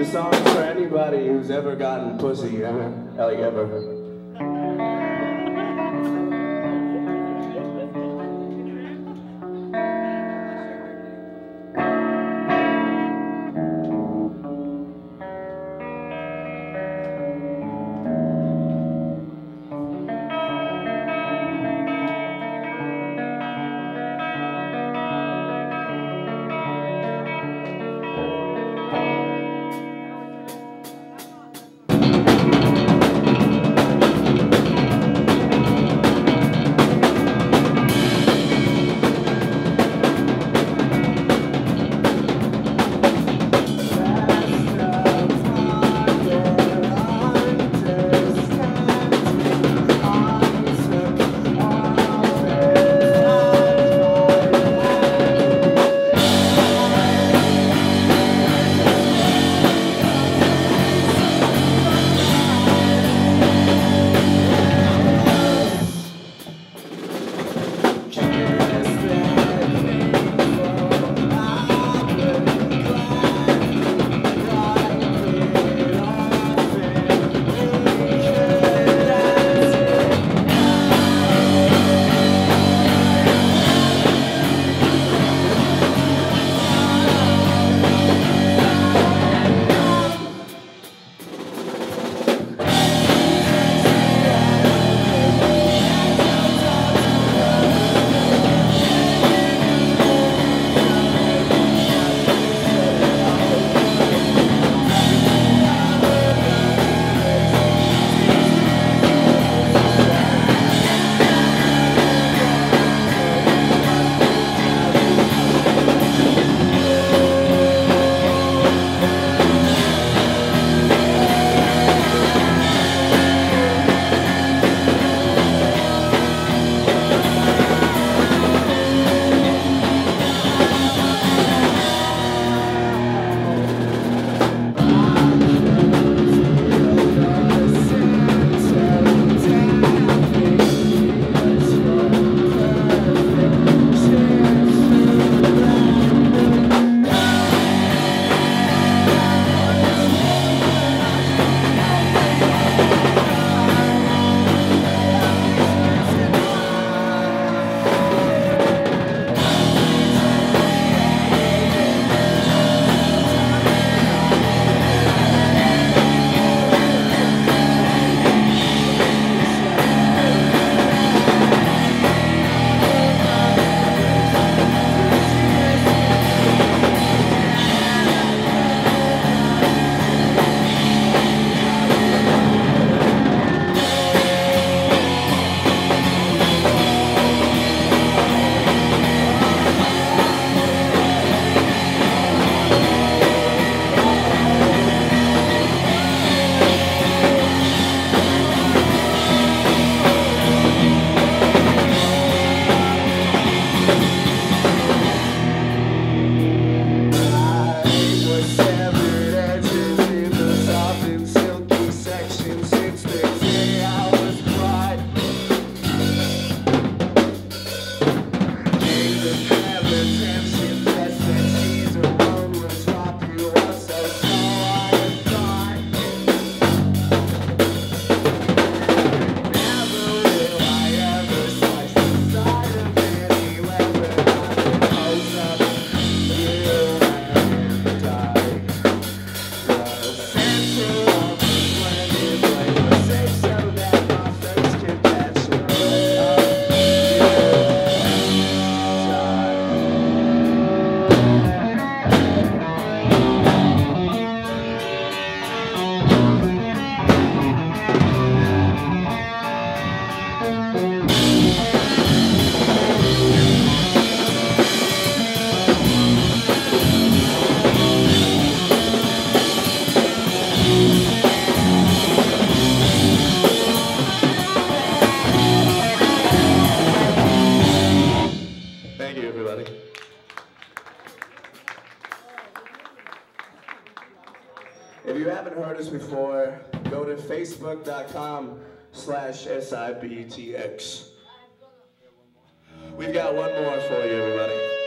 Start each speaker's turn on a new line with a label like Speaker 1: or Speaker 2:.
Speaker 1: This song is for anybody who's ever gotten pussy, ever, like ever. If you haven't heard us before, go to facebook.com slash SIBTX. We've got one more for you, everybody.